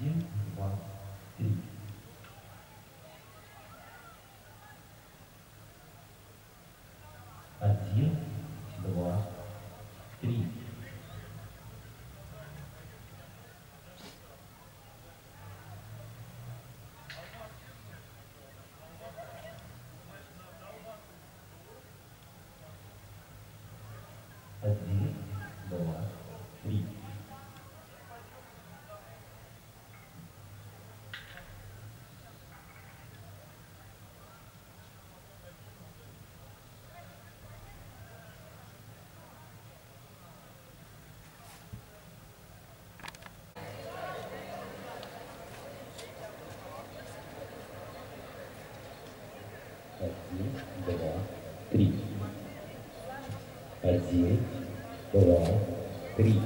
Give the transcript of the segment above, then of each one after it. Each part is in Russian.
Один, два, три. Один, два, три. Один, два, три. Один, два, три. Один, два, три.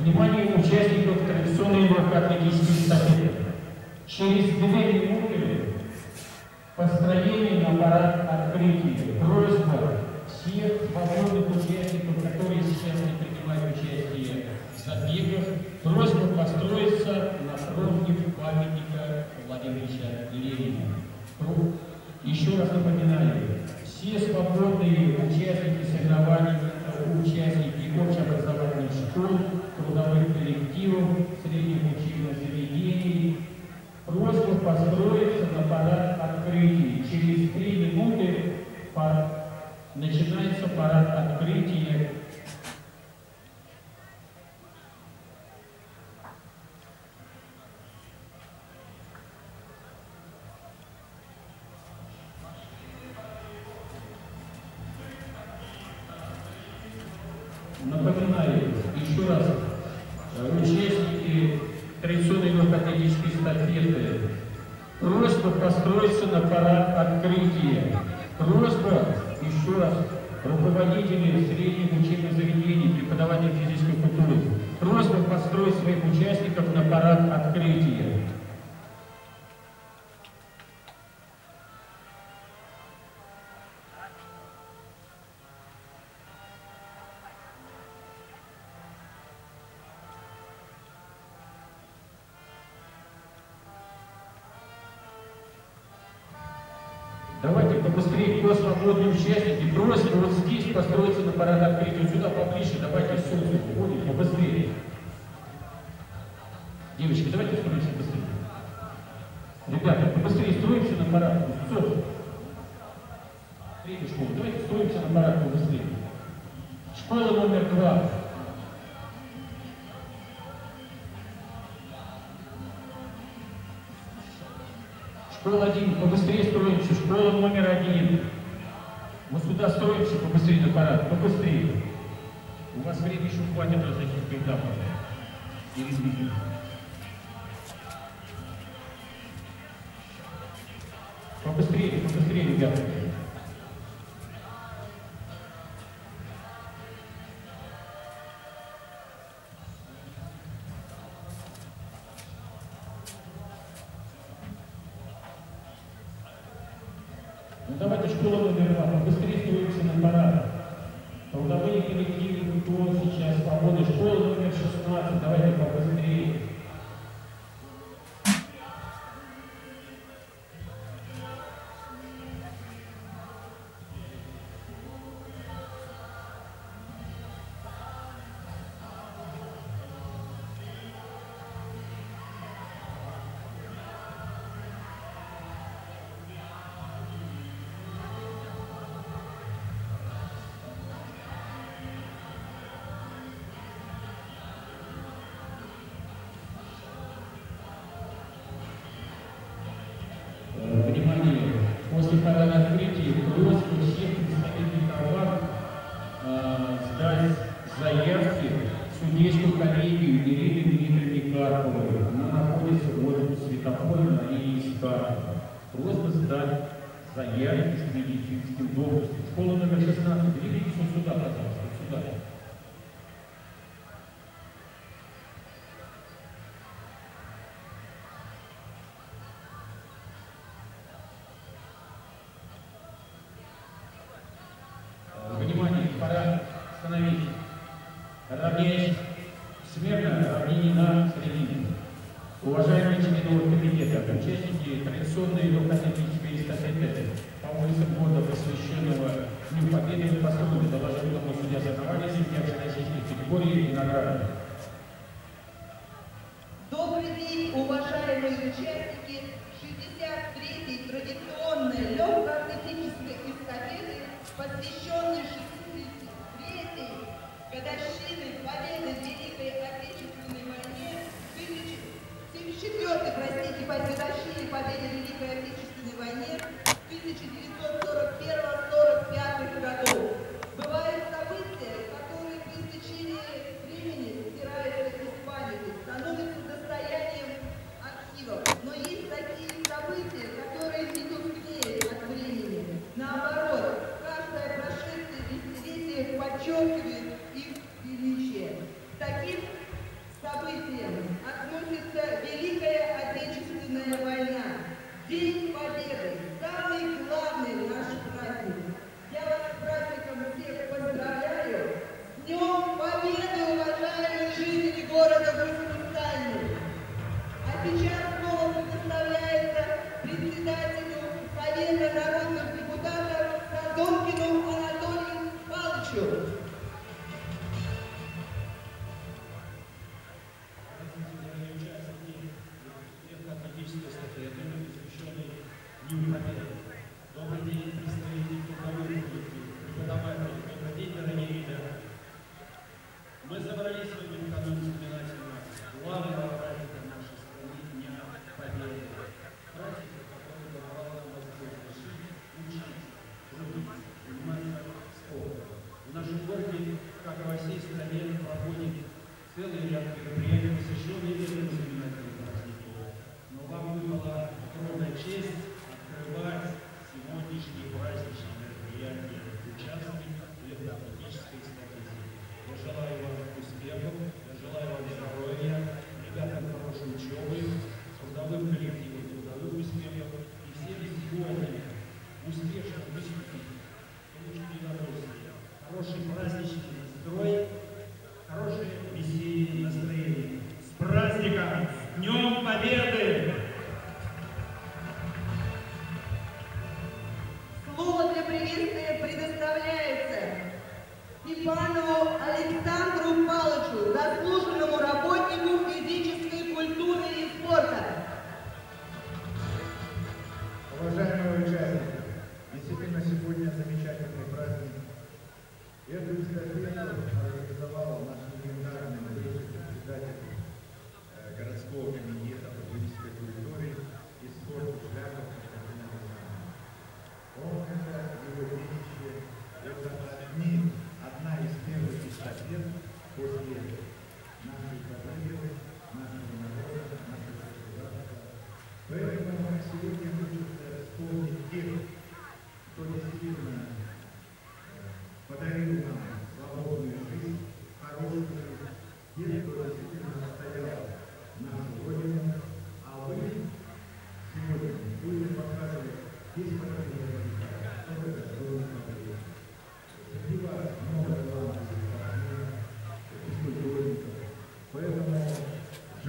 Внимание участников традиционной легкоатлетической эстафеты. Через две минуты построение на парад открытия. Просьба всех свободных участников, которые сейчас не принимают участие в забегах, просьба построиться напротив памятника Владимира Ильича Ленина. Еще раз напоминаю, все свободные участники соревнований, участники общеобразовательных школ, трудовых коллективов, средних учебных заведений, просьба построиться на парад открытия. Через три минуты пар- начинается парад открытия Давайте побыстрее, кто свободные участники, просьба вот здесь построиться на парад открытия, вот сюда поближе, давайте Школа один, побыстрее строимся. Школа номер один. Вот сюда строимся, побыстрее на парад, побыстрее. У вас времени еще хватит различных этапов. И развития. Ну давайте школа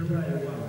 Correct.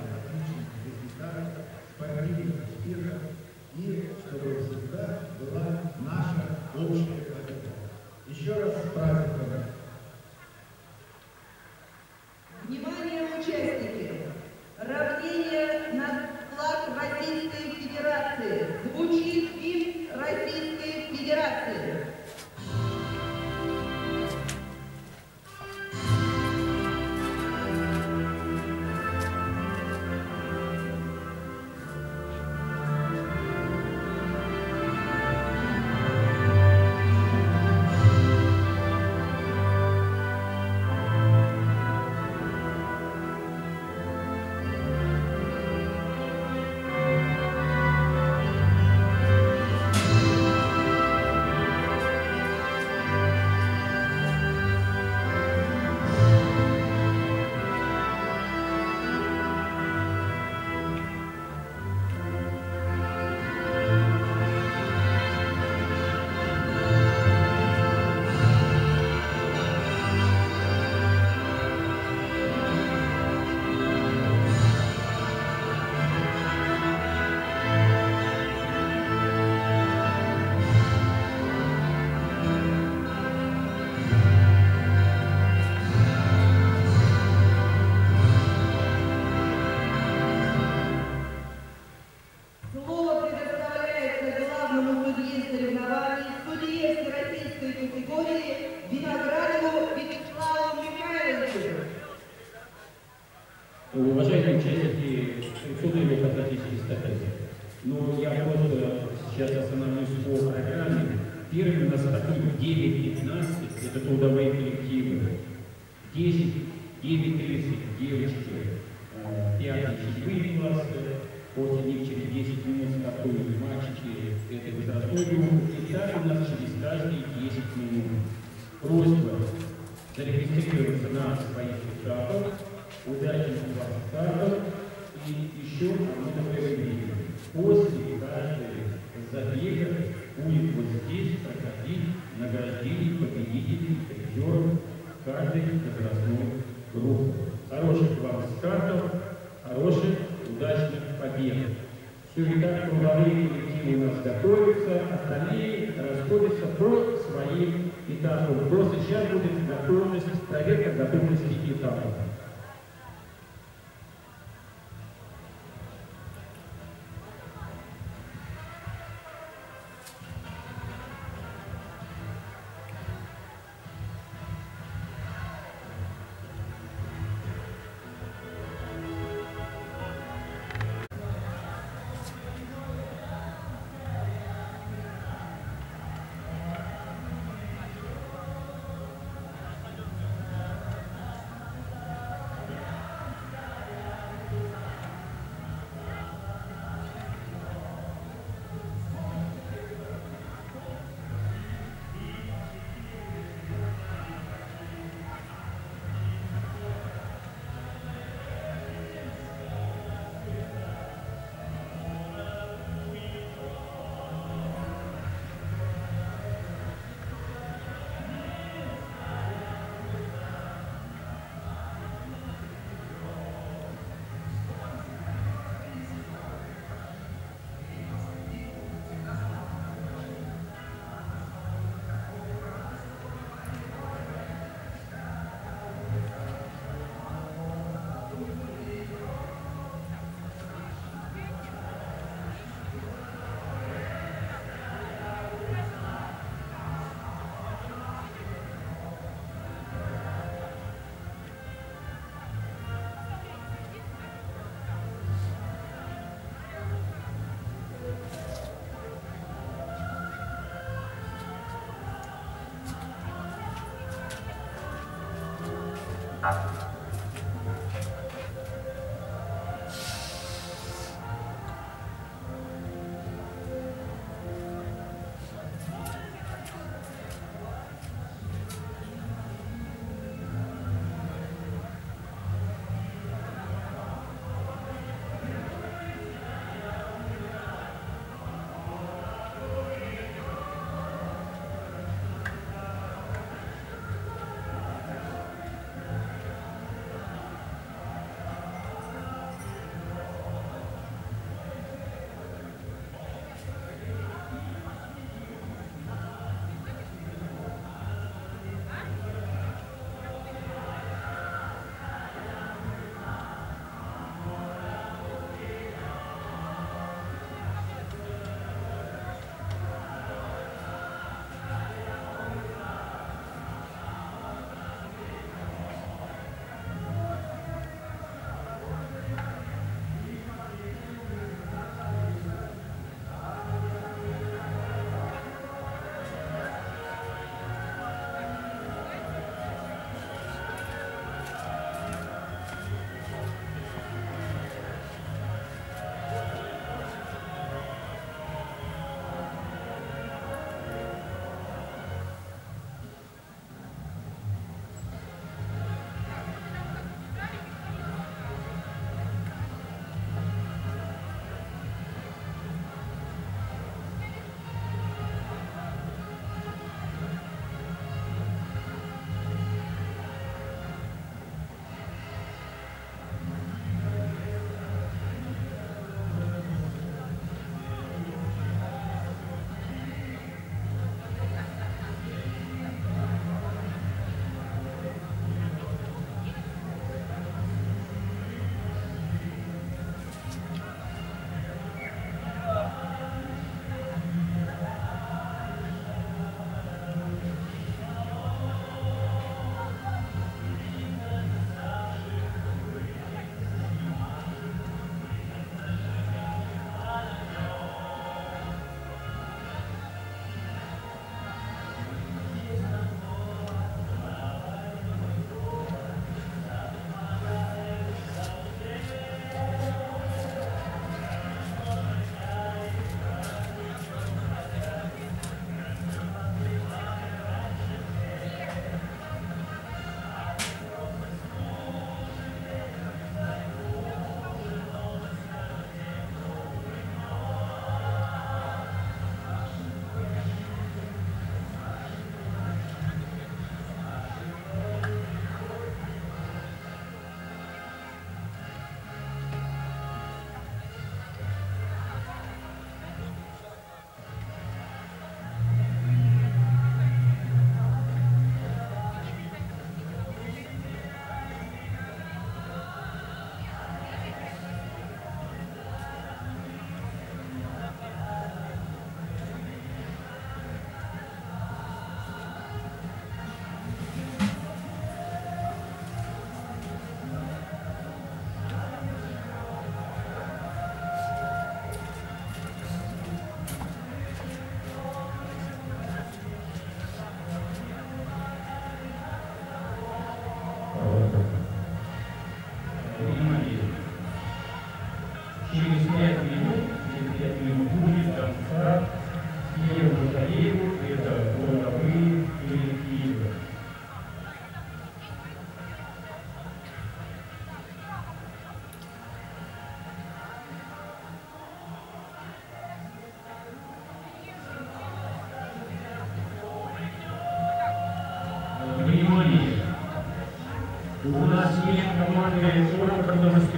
में सोलह खंडों में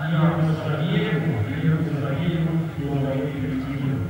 Гиеру Савельеву, Гиеру Савельеву и Лаврову Екатерину.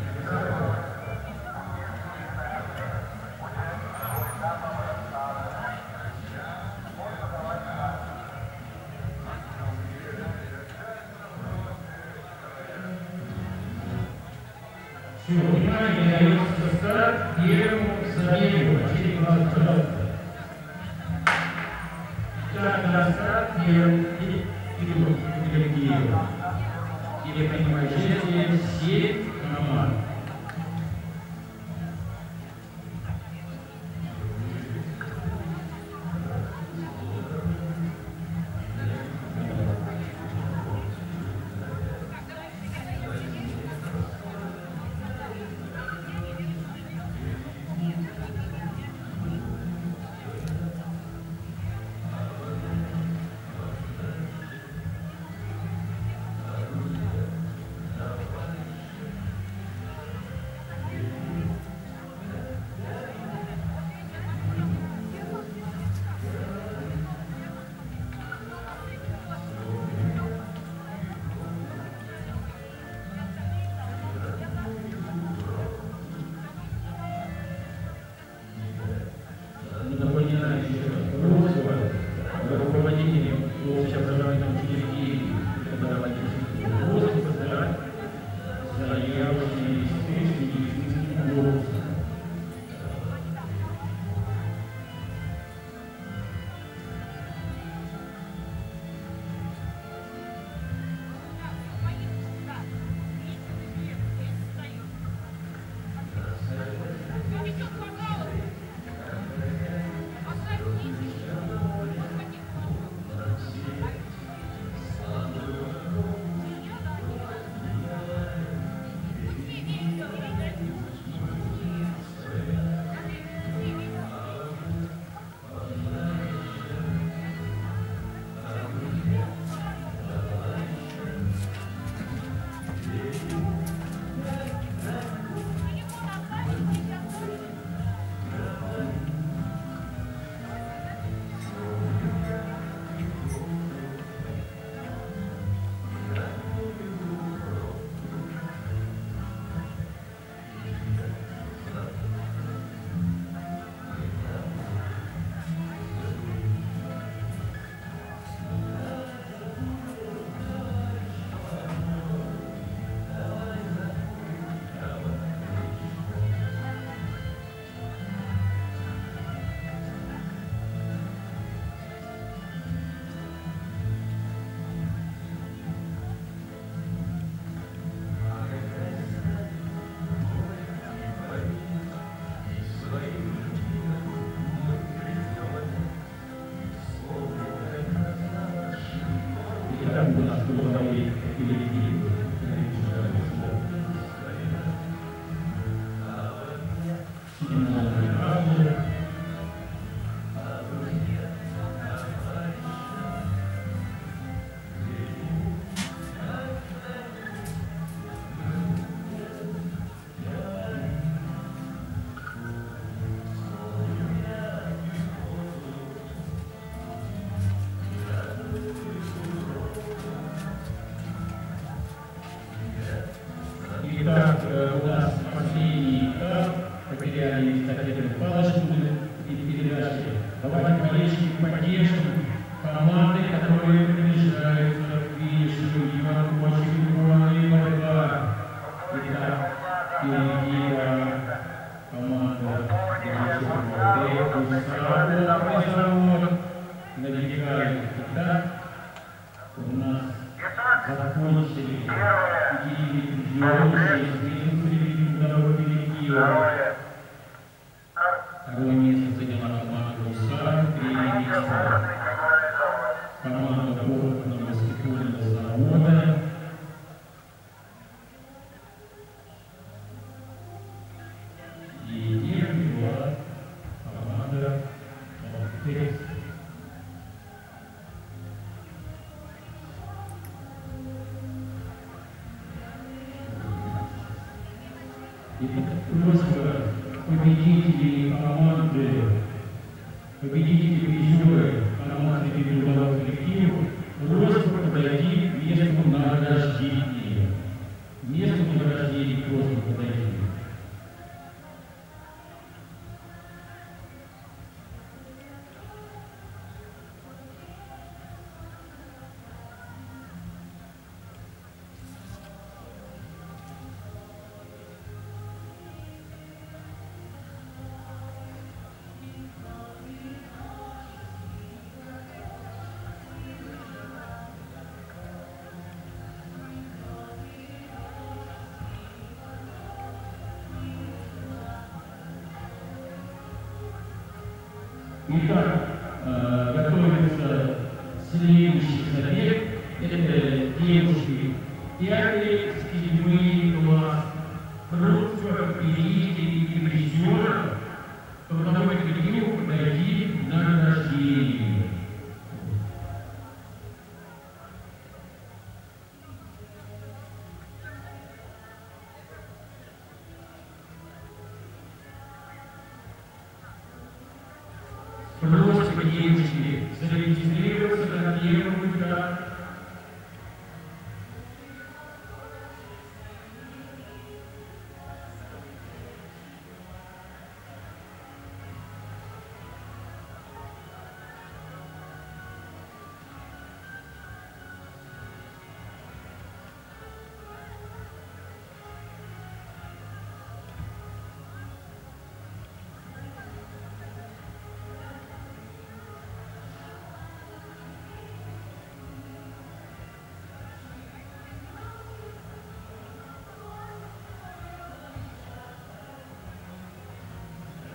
Итак,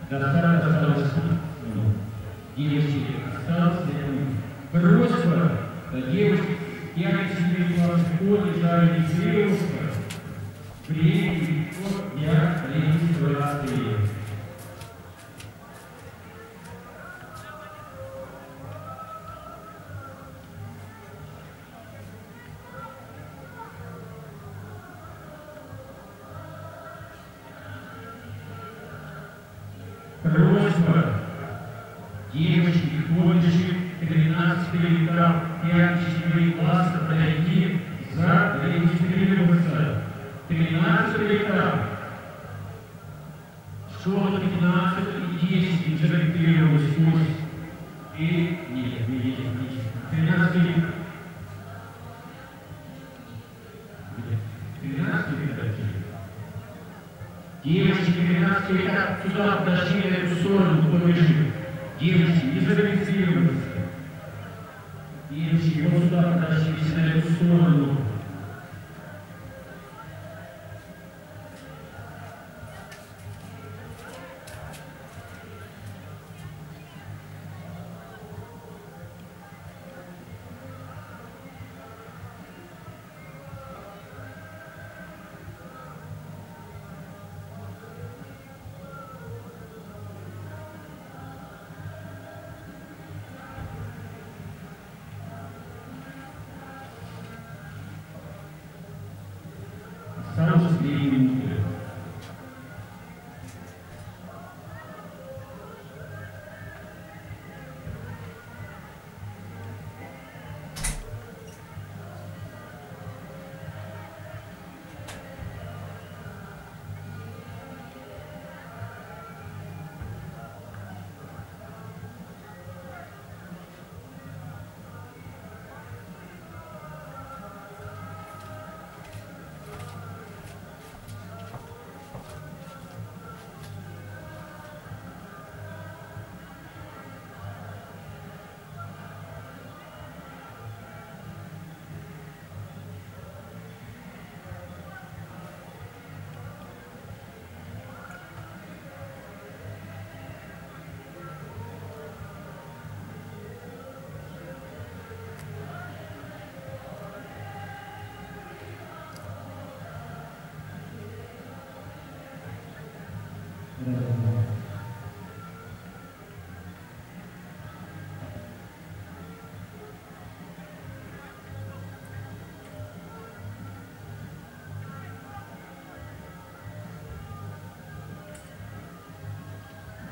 Достаточно осталось минут. Девочки, осталось две минуты. Просьба 13 этап. 13 этап. Девочки, 13 этап, сюда подошли на эту сторону, кто лежит. Девочки, не зарегистрировались. Девочки, вот сюда подошли на эту сторону.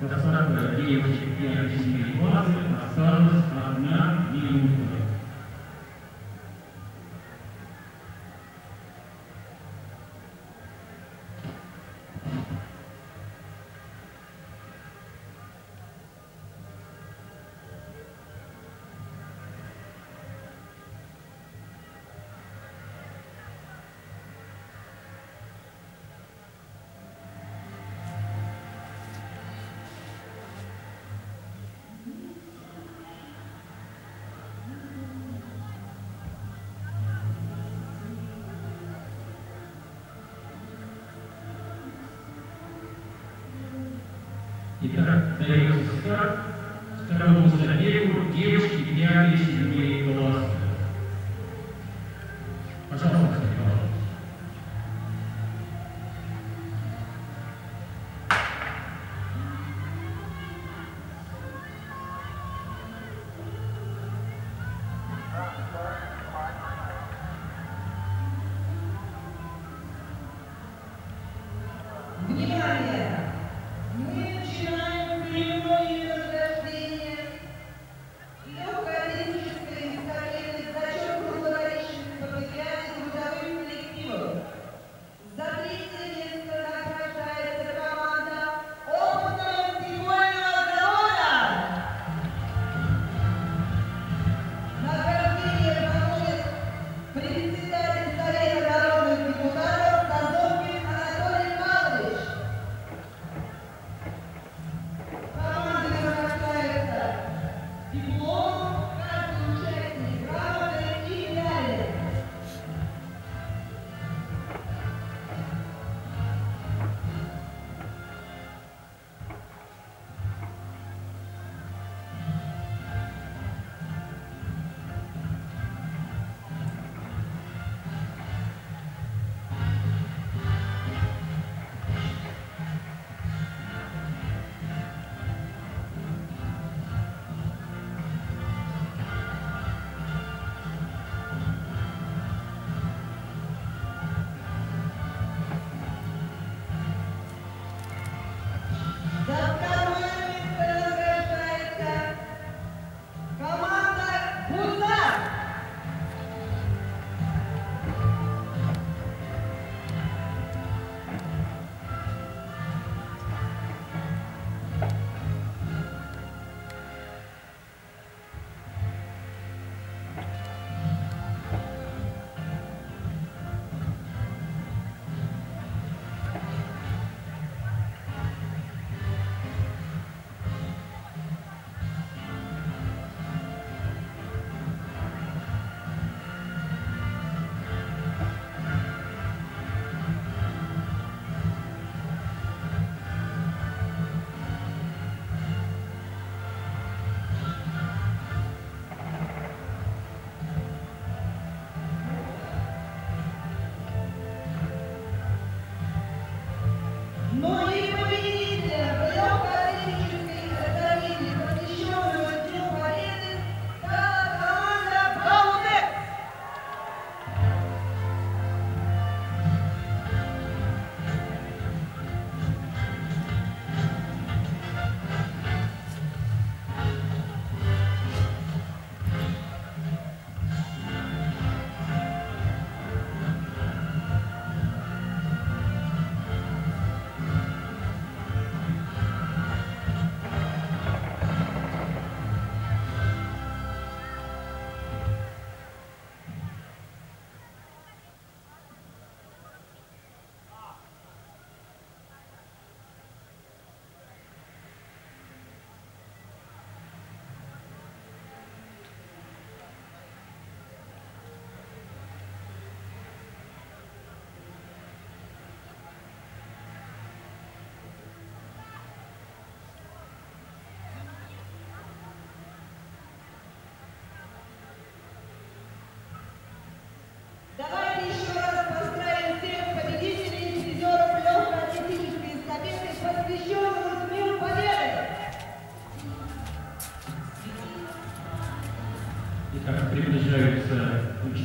他算得上英雄，英雄主义。Итак, дается старт второму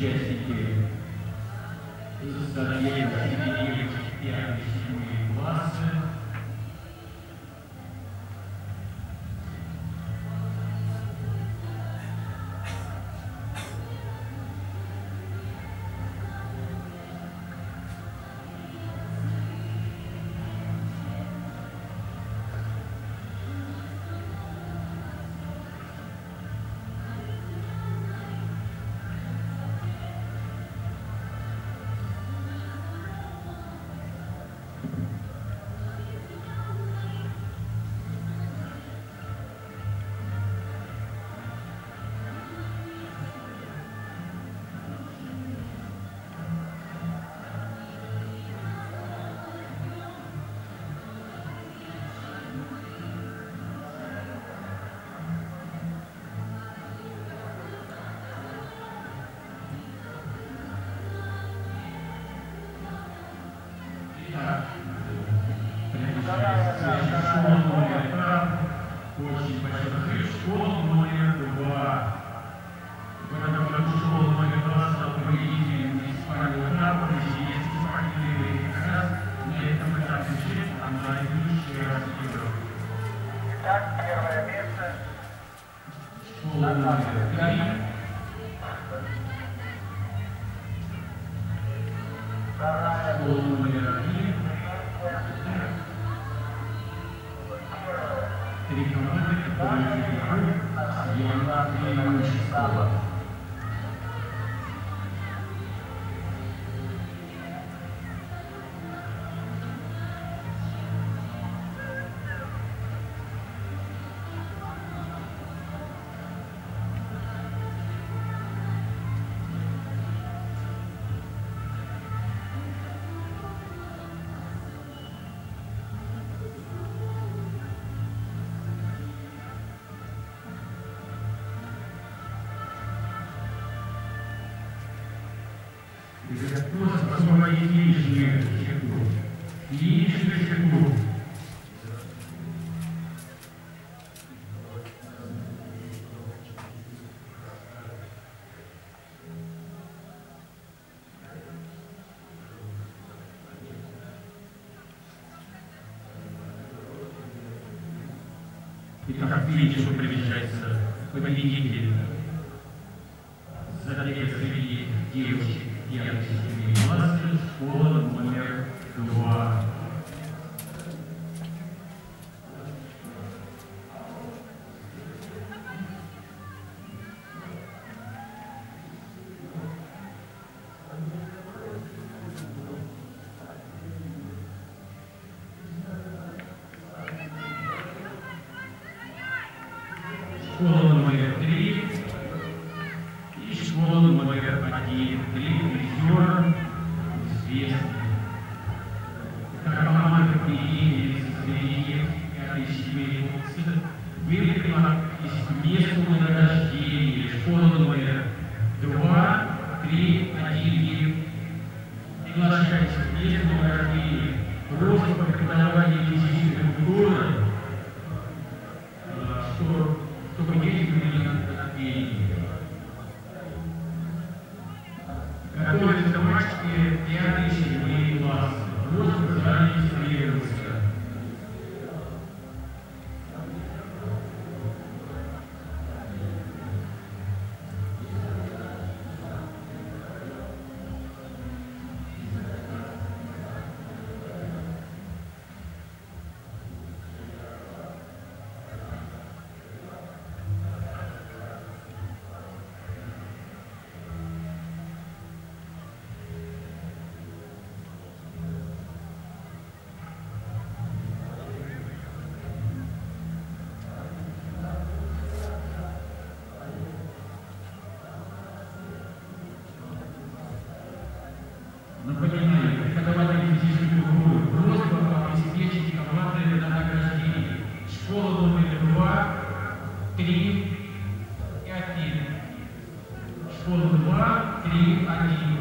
suggestion. Видите, что приближается победитель being a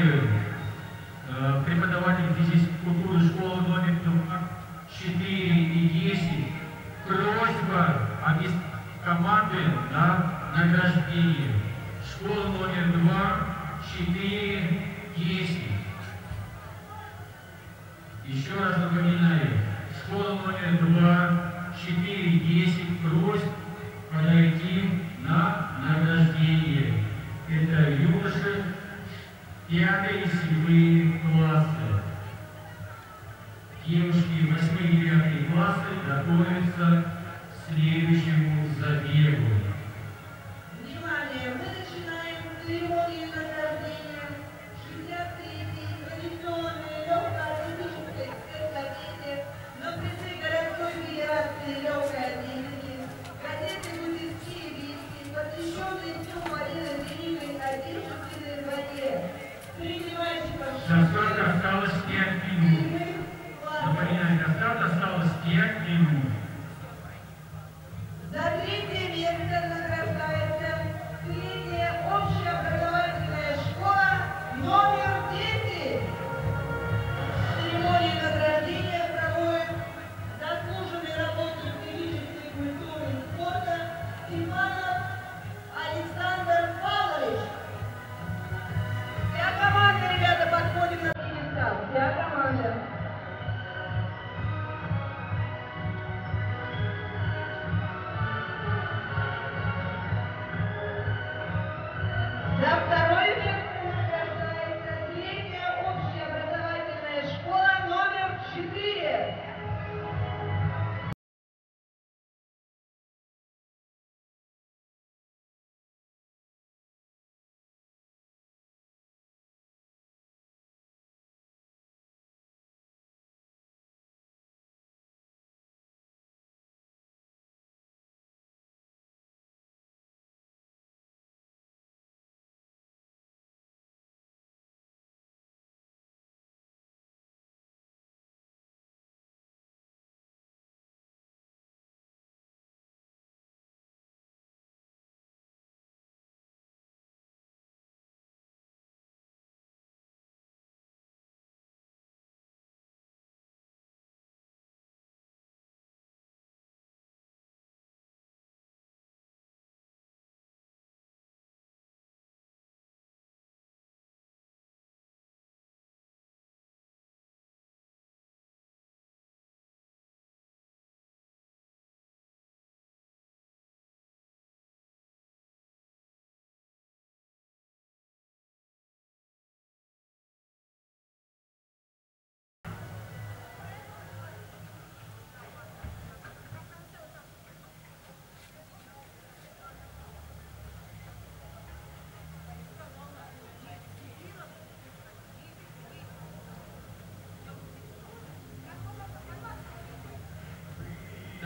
Напоминаю,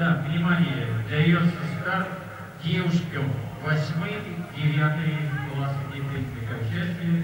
Так, внимание, дается старт девушкам 8 9 классы детей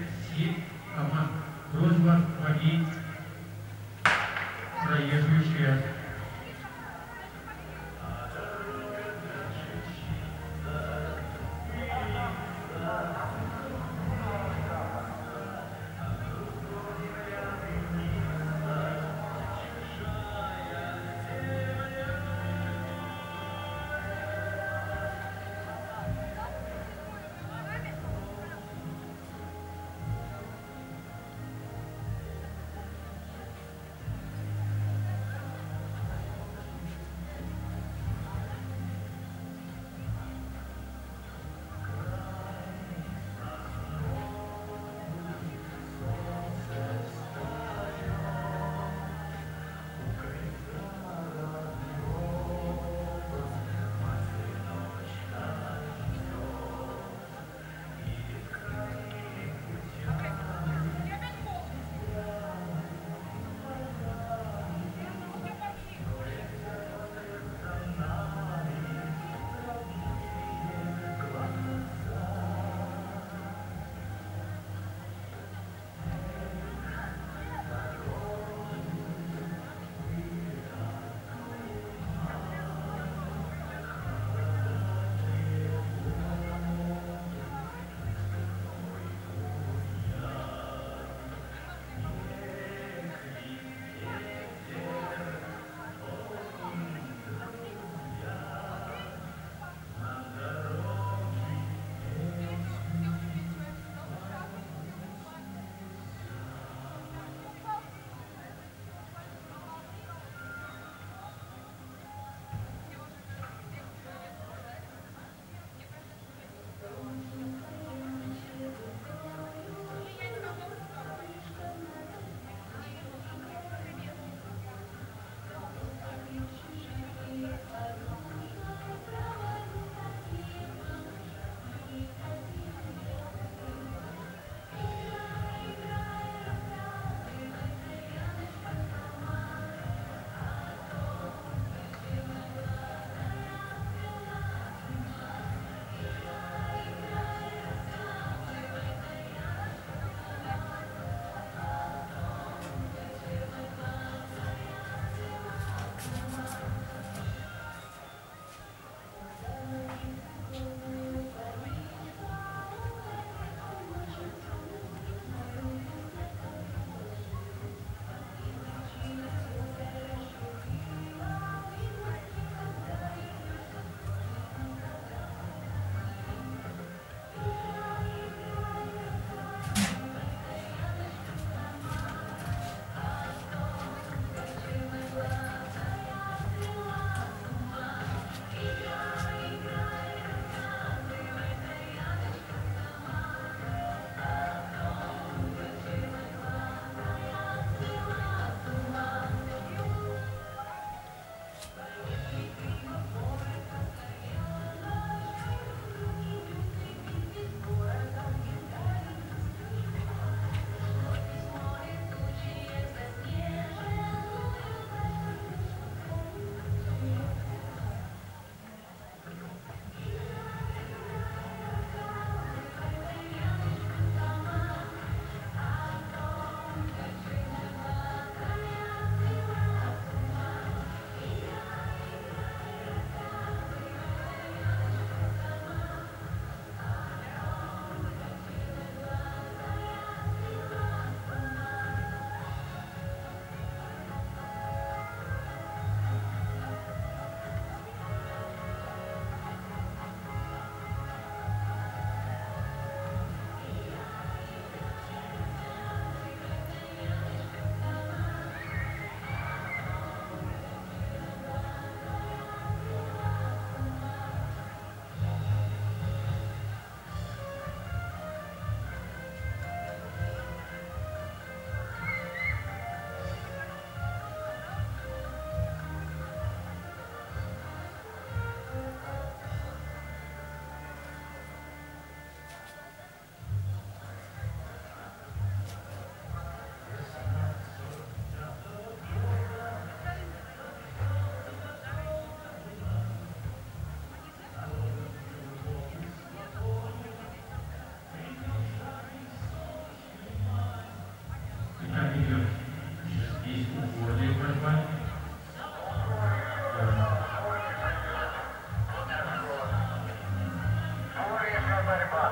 まりま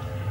す。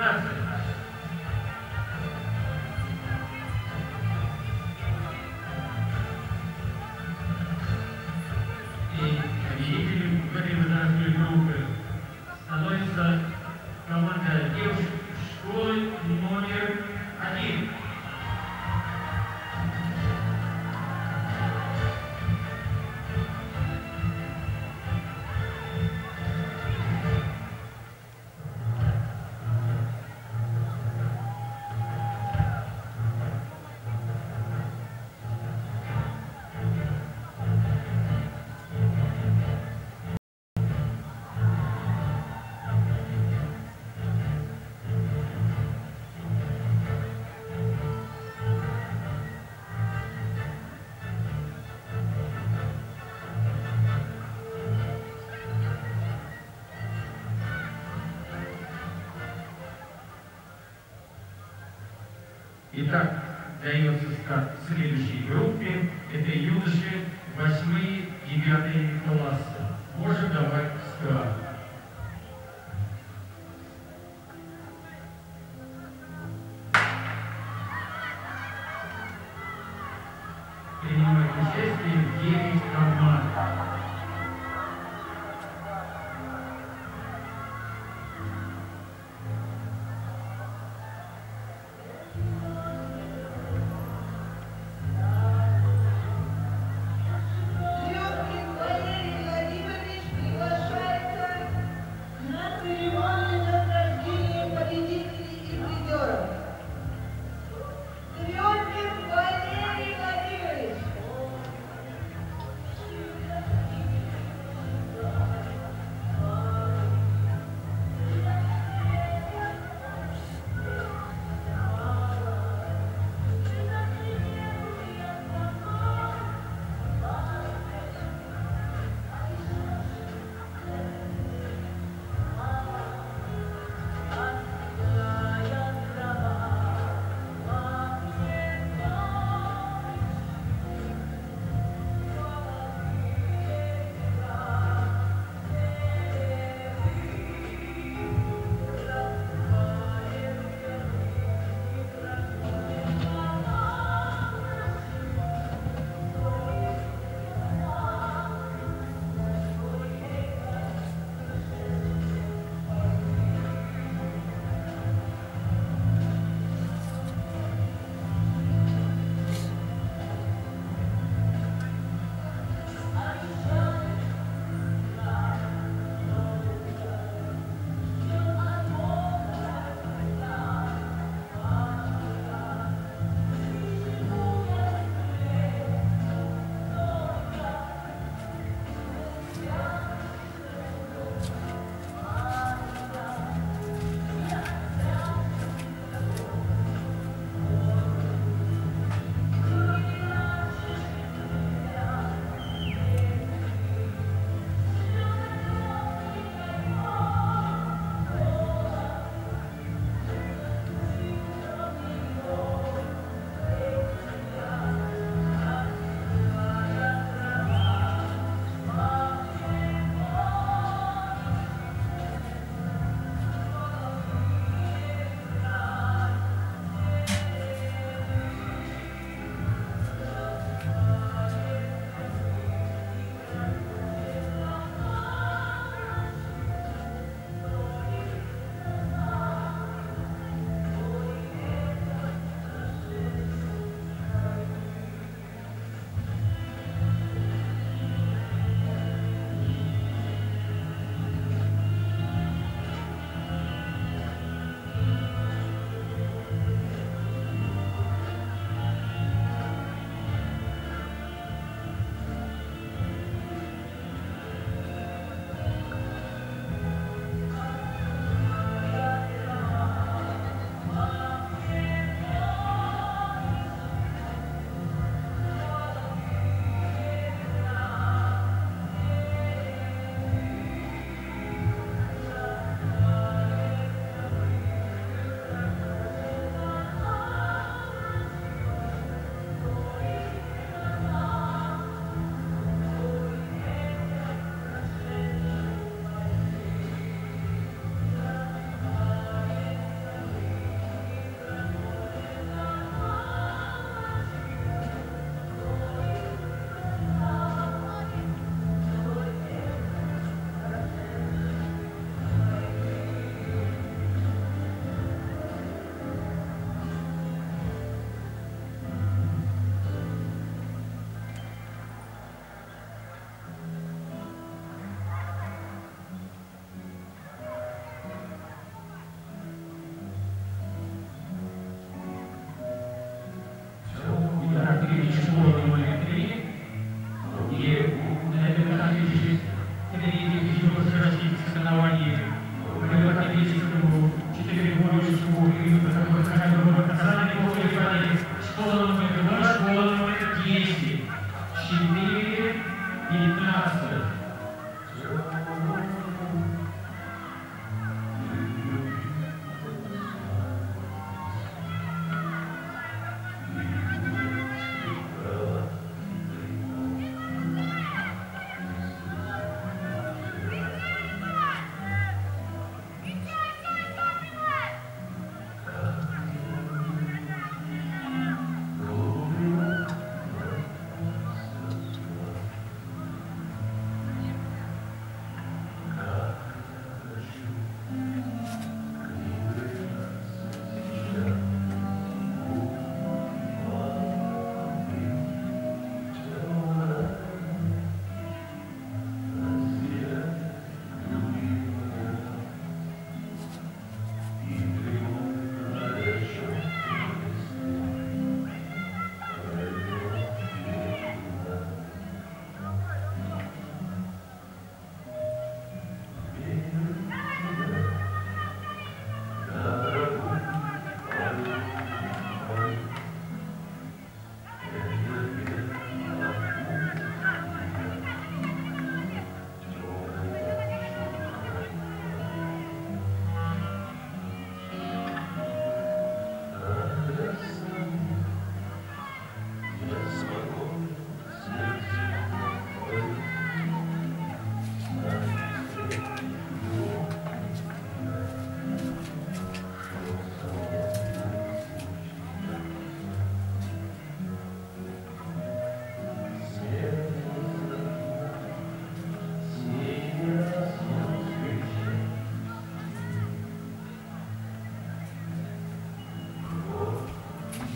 Amém. Итак, дается старт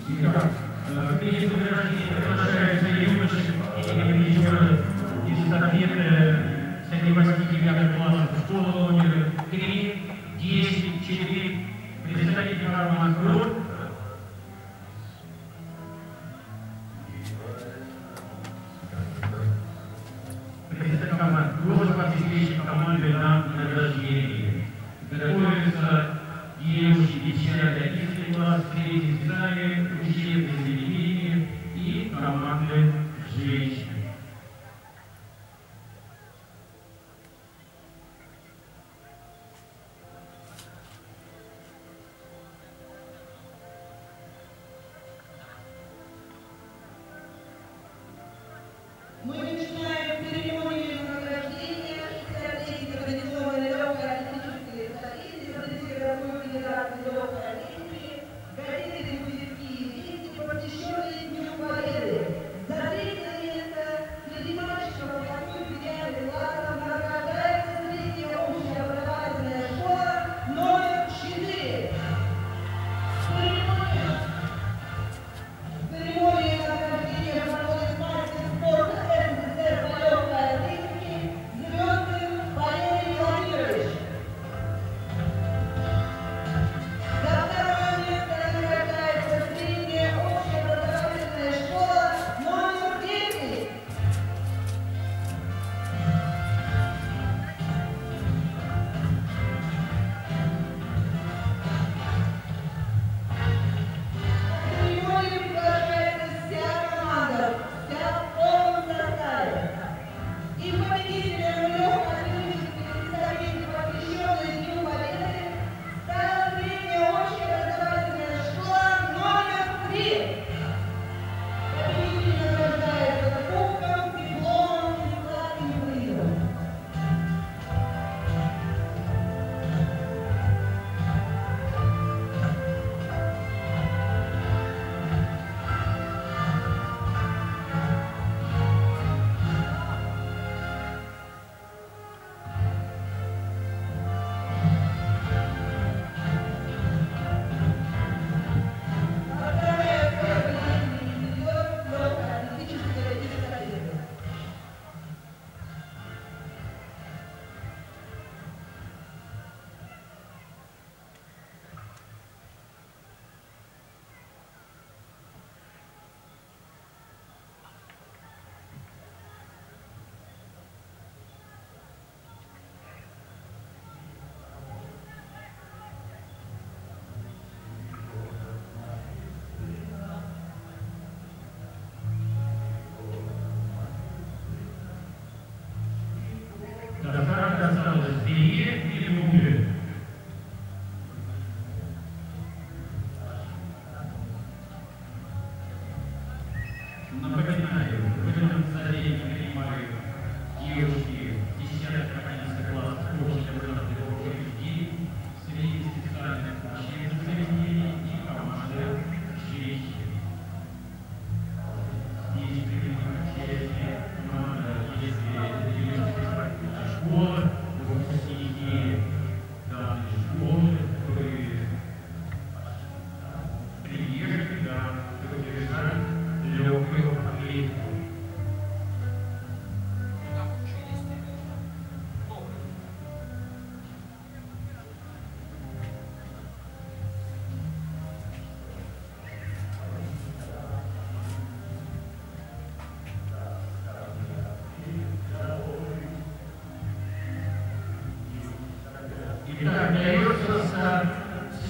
Итак, э,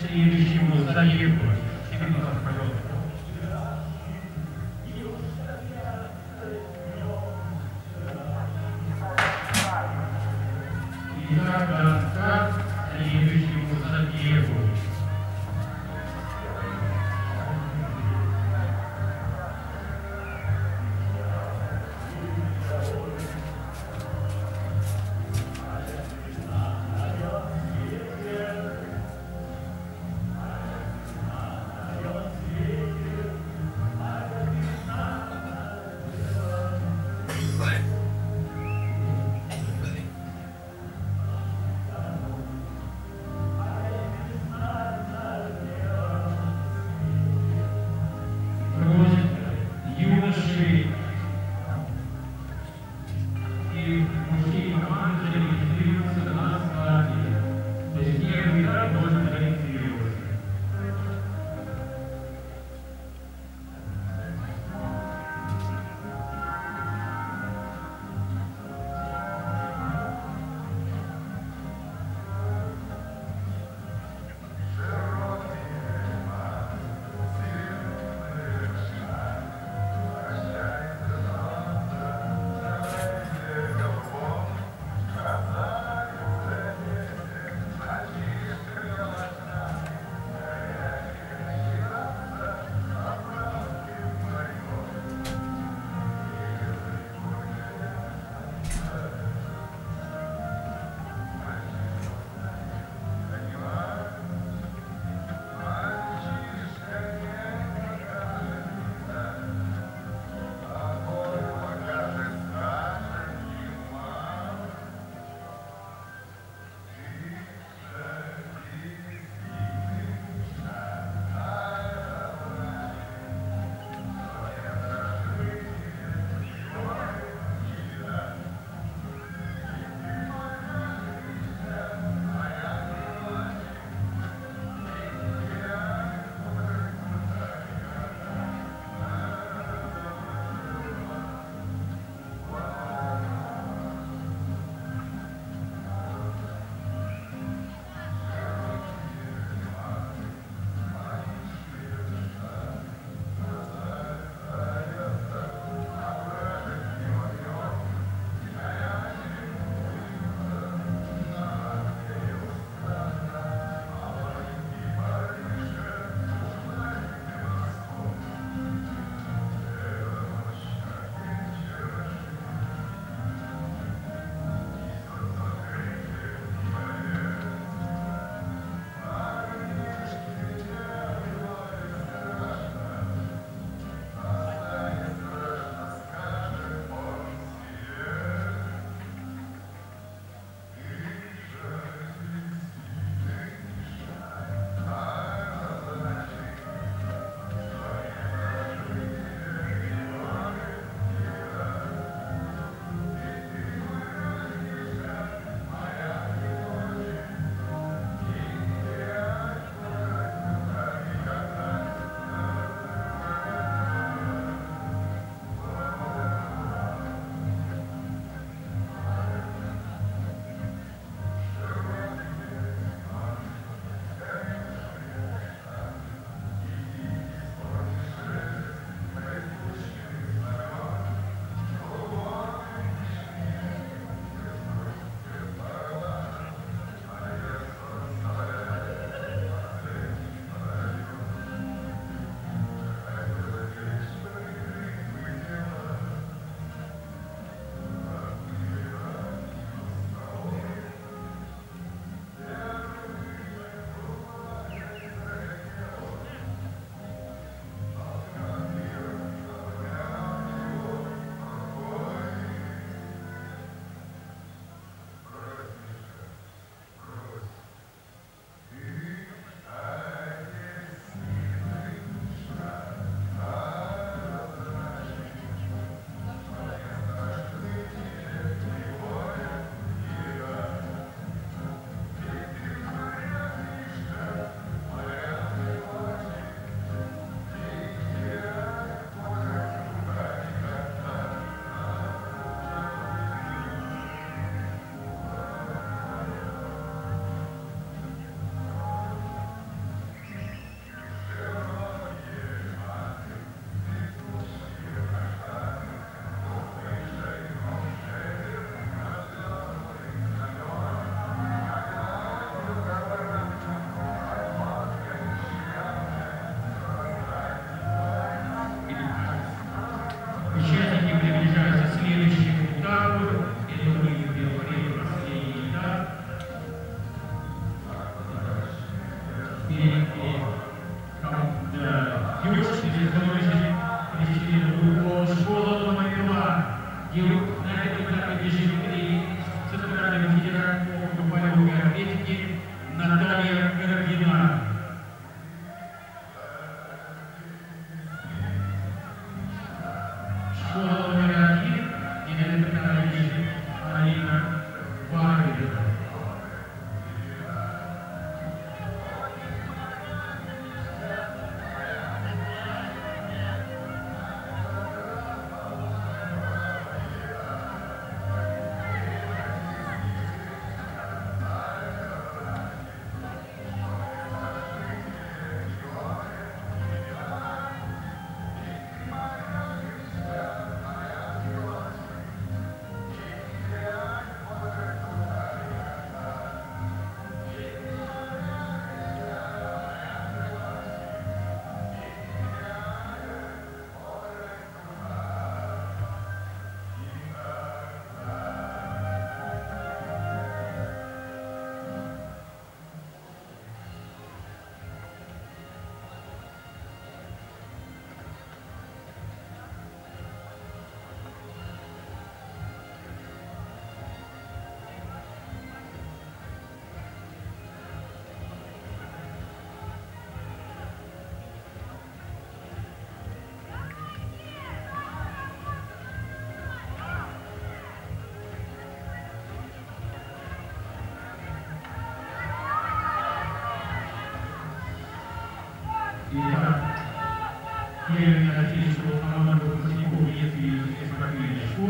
следующему заезду.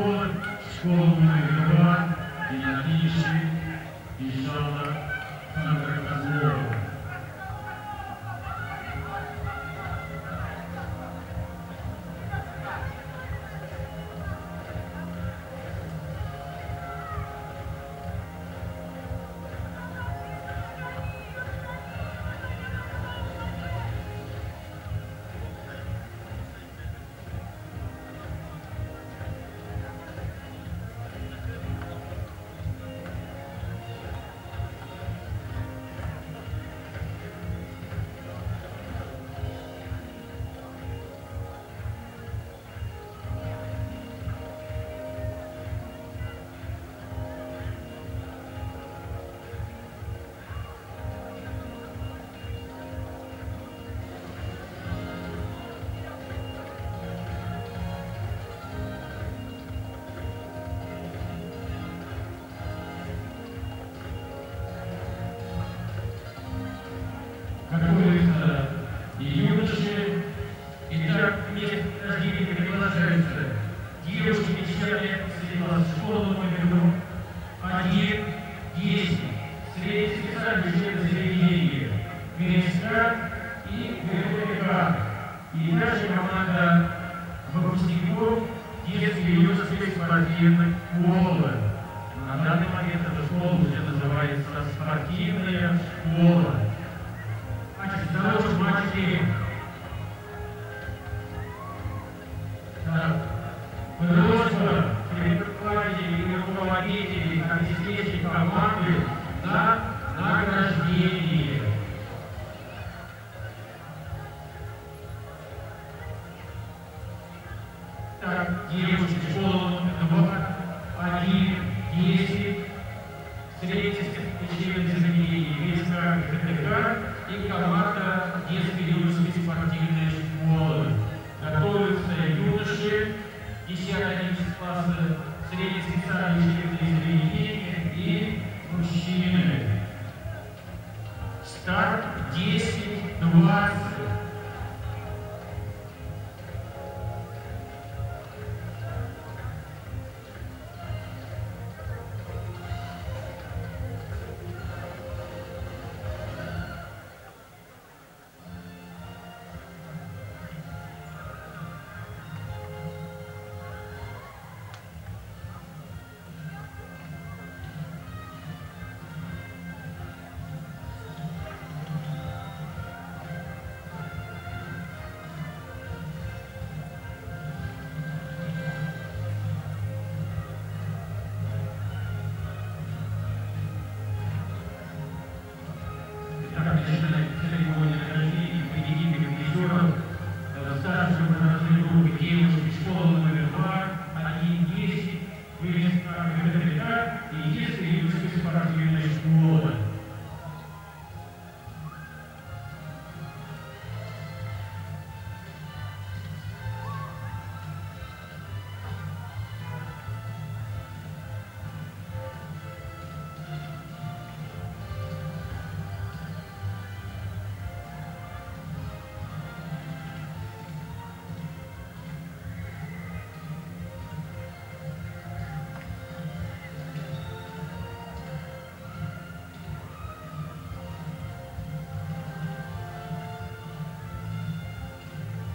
Спортивной школы, школа номер два, Геннадьевичи и Жанна Сандра Козлова.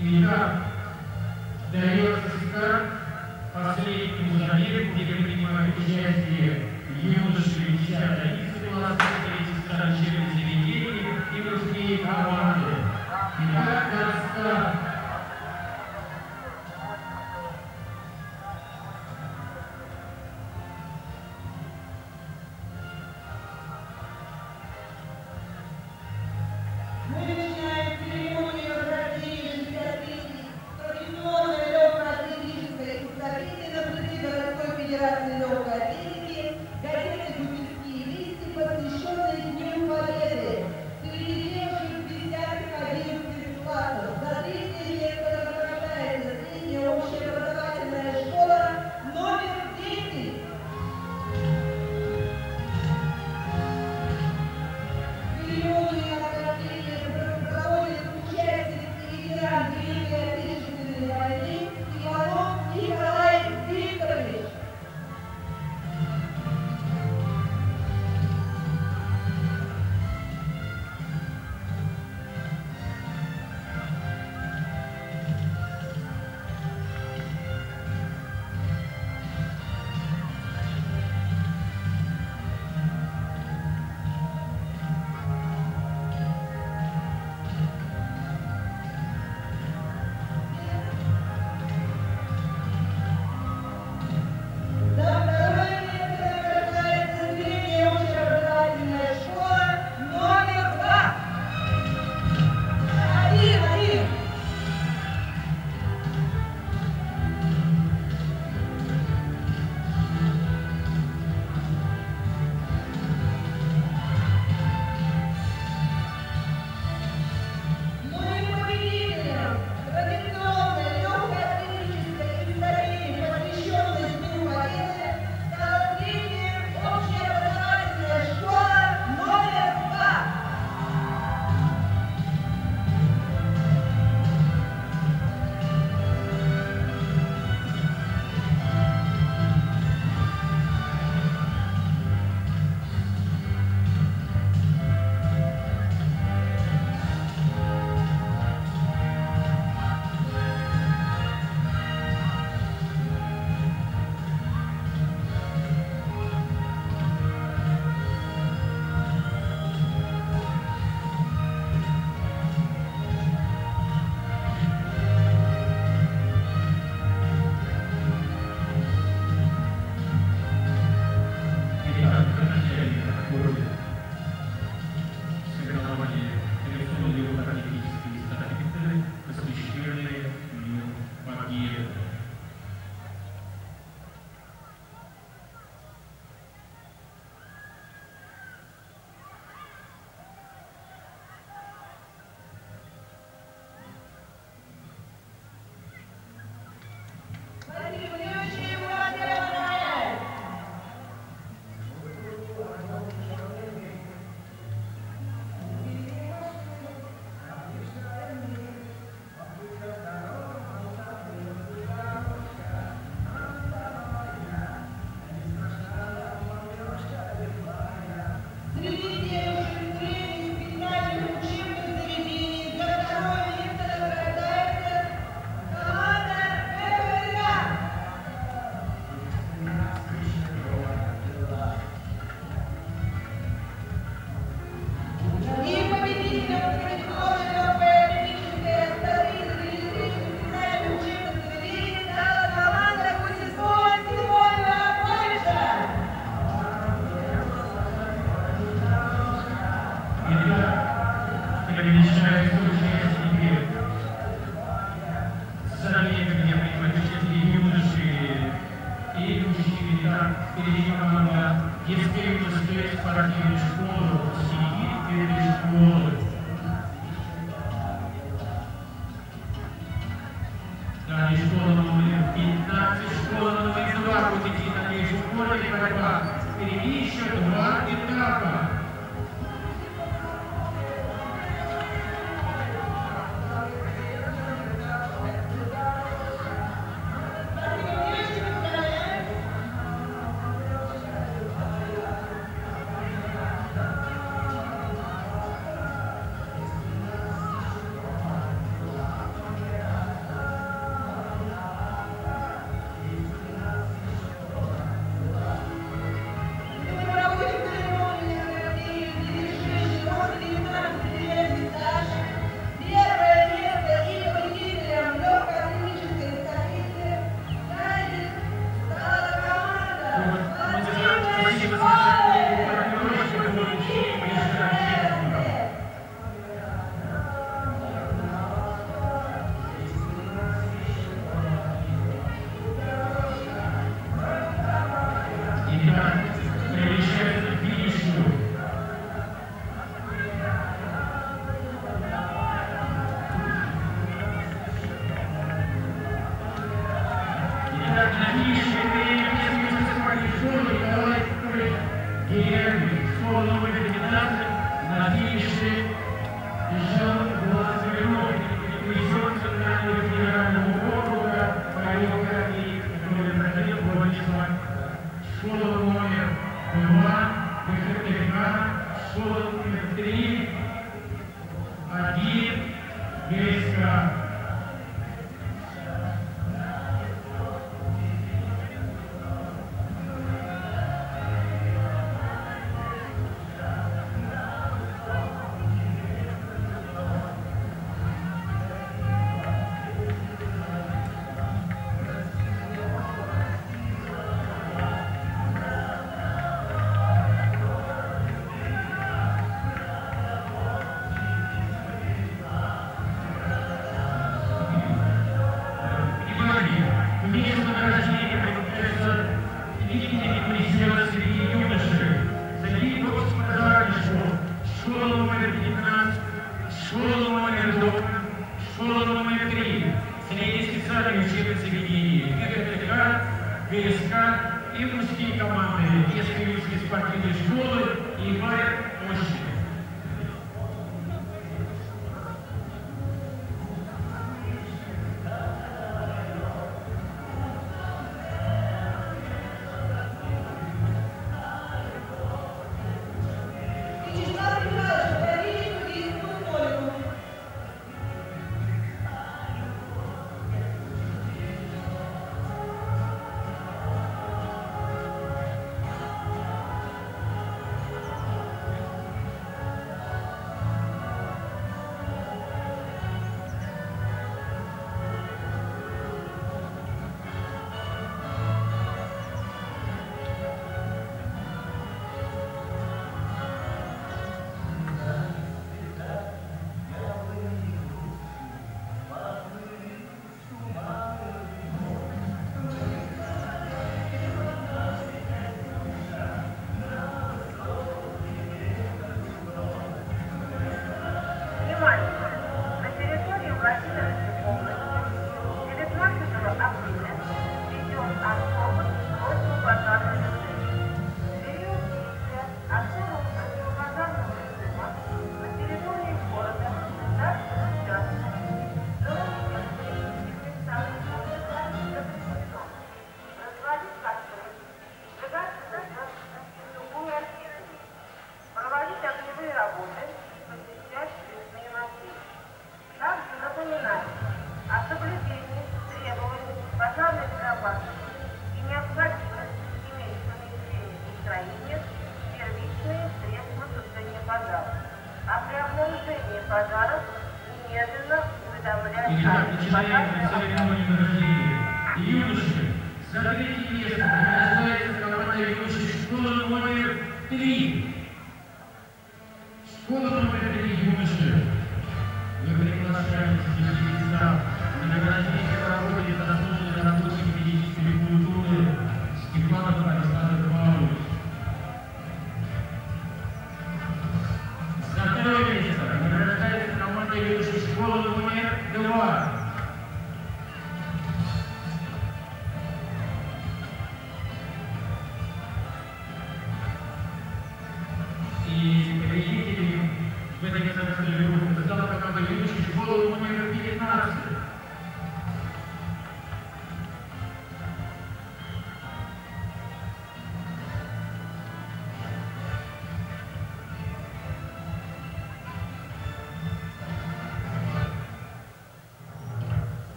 Имена Дарья Сыска, последнему человеку, где принимают участие юноши 51 класса, третьей стороны заведения и мужские команды. Итак, Каста